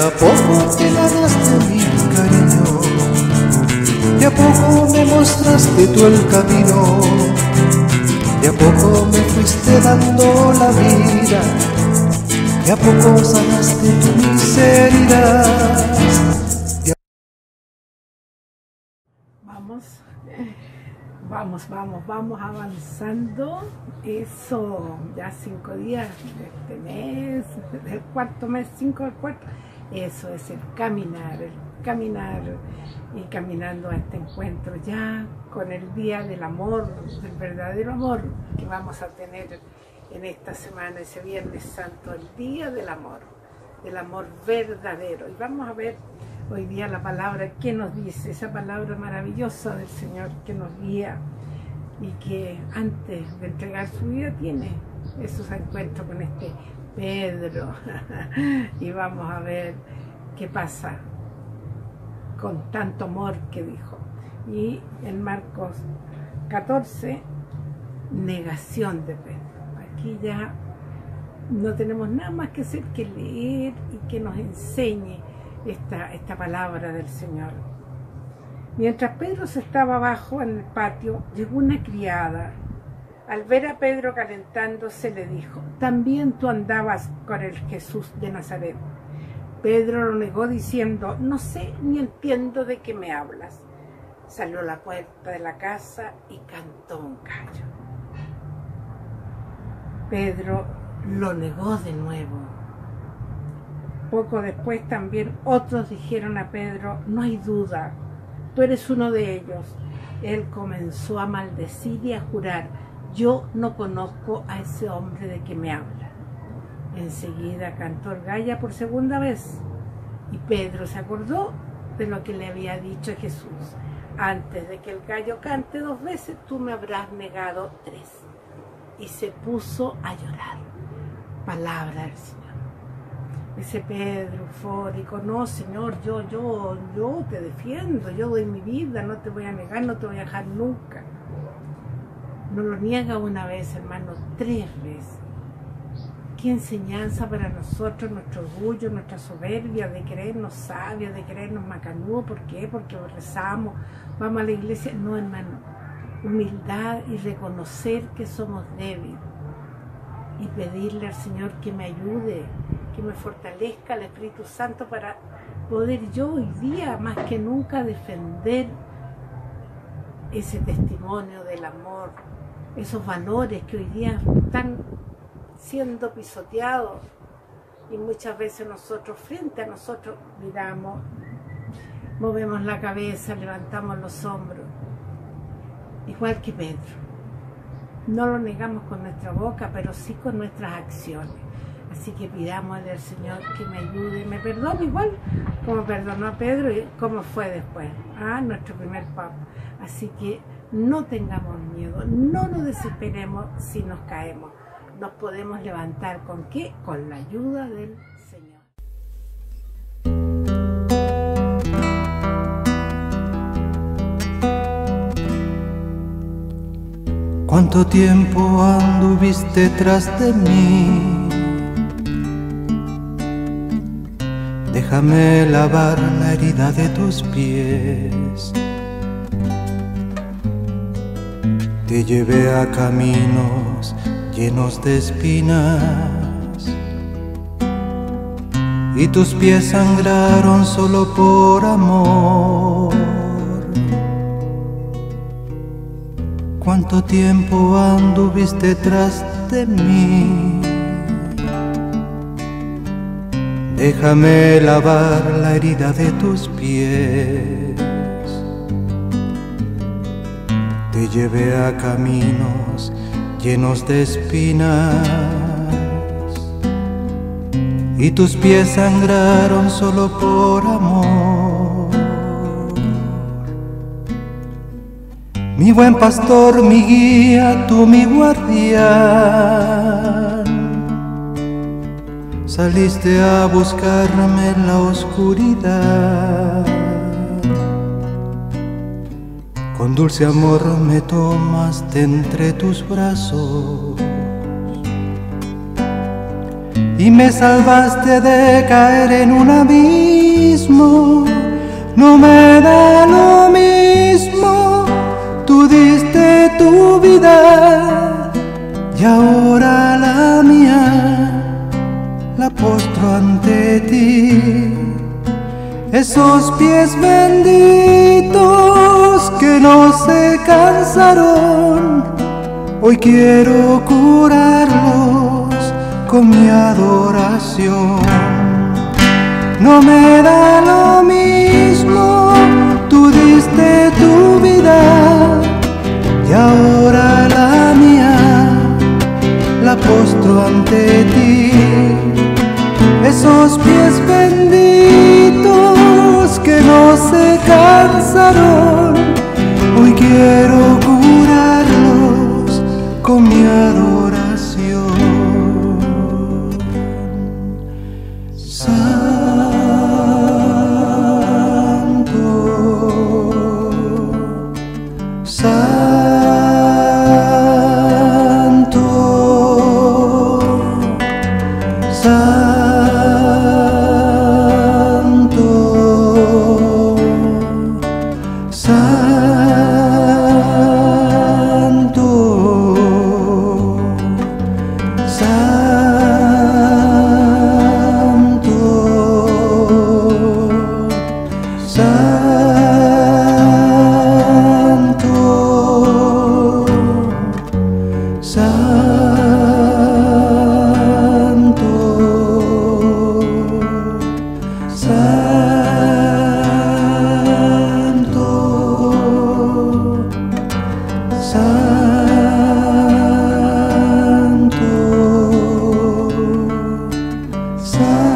a poco te ganaste mi cariño, de a poco me mostraste tú el camino, de a poco me fuiste dando la vida, de a poco sanaste tu miseria. Vamos, vamos, vamos, vamos avanzando. Eso, ya cinco días de este mes, del cuarto mes, cinco del cuarto. Eso es el caminar, el caminar y caminando a este encuentro ya con el día del amor, del verdadero amor que vamos a tener en esta semana, ese Viernes Santo, el día del amor, del amor verdadero. Y vamos a ver hoy día la palabra que nos dice, esa palabra maravillosa del Señor que nos guía y que antes de entregar su vida tiene esos encuentros con este Pedro. y vamos a ver qué pasa con tanto amor que dijo. Y en Marcos 14, negación de Pedro. Aquí ya no tenemos nada más que hacer que leer y que nos enseñe esta, esta palabra del Señor. Mientras Pedro se estaba abajo en el patio, llegó una criada. Al ver a Pedro calentándose, le dijo, también tú andabas con el Jesús de Nazaret. Pedro lo negó diciendo, no sé ni entiendo de qué me hablas. Salió a la puerta de la casa y cantó un gallo. Pedro lo negó de nuevo. Poco después también otros dijeron a Pedro, no hay duda, tú eres uno de ellos. Él comenzó a maldecir y a jurar, yo no conozco a ese hombre de que me habla. Enseguida cantó galla por segunda vez y Pedro se acordó de lo que le había dicho Jesús. Antes de que el gallo cante dos veces, tú me habrás negado tres. Y se puso a llorar. Palabra del Señor. Ese Pedro eufórico, no Señor, yo, yo, yo te defiendo, yo doy mi vida, no te voy a negar, no te voy a dejar nunca. No lo niega una vez, hermano, tres veces. Qué enseñanza para nosotros, nuestro orgullo, nuestra soberbia de creernos sabios, de creernos macanudos. ¿Por qué? Porque rezamos, vamos a la iglesia. No, hermano. Humildad y reconocer que somos débiles. Y pedirle al Señor que me ayude, que me fortalezca el Espíritu Santo para poder yo hoy día, más que nunca, defender ese testimonio del amor, esos valores que hoy día están siendo pisoteados y muchas veces nosotros frente a nosotros miramos, movemos la cabeza, levantamos los hombros, igual que Pedro. No lo negamos con nuestra boca, pero sí con nuestras acciones. Así que pidámosle al Señor que me ayude y me perdone igual como perdonó a Pedro y como fue después, a nuestro primer papa. Así que no tengamos miedo, no nos desesperemos si nos caemos nos podemos levantar con qué? Con la ayuda del Señor. ¿Cuánto tiempo anduviste tras de mí? Déjame lavar la herida de tus pies. Te llevé a caminos llenos de espinas y tus pies sangraron solo por amor. ¿Cuánto tiempo anduviste tras de mí? Déjame lavar la herida de tus pies. Te llevé a caminos llenos de espinas y tus pies sangraron solo por amor. Mi buen pastor, mi guía, tú mi guardián, saliste a buscarme en la oscuridad. Con dulce amor me tomaste entre tus brazos y me salvaste de caer en un abismo. No me da lo mismo, tú diste tu vida y ahora la mía la postro ante ti. Esos pies benditos que no se cansaron, hoy quiero curarlos con mi adoración. No me da lo mismo, tú diste tu vida y ahora la mía la postro ante ti. Esos pies benditos que no se cansaron, time.